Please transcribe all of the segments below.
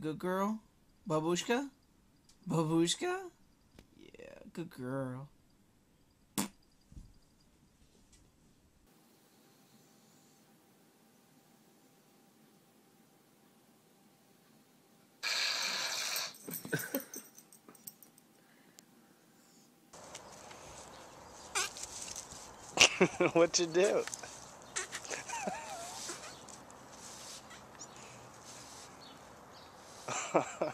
good girl? Babushka? Babushka? Yeah, good girl. what you do? I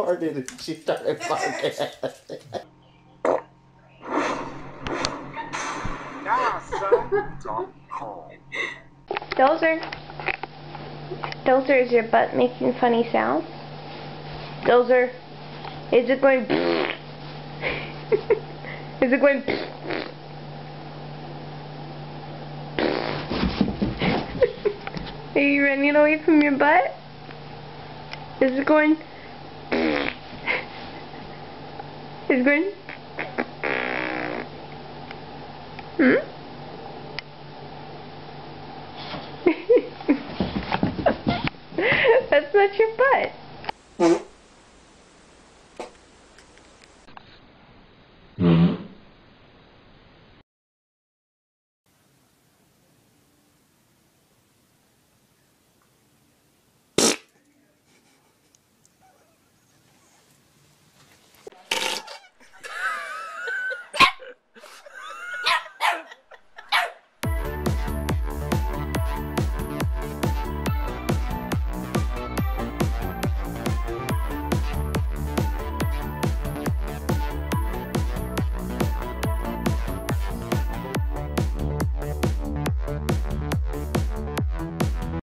farted and she started barking. Dozer. Dozer, is your butt making funny sounds? Dozer, is it going? is it going? Are you running away from your butt? Is it going? It going? Hmm? That's not your butt.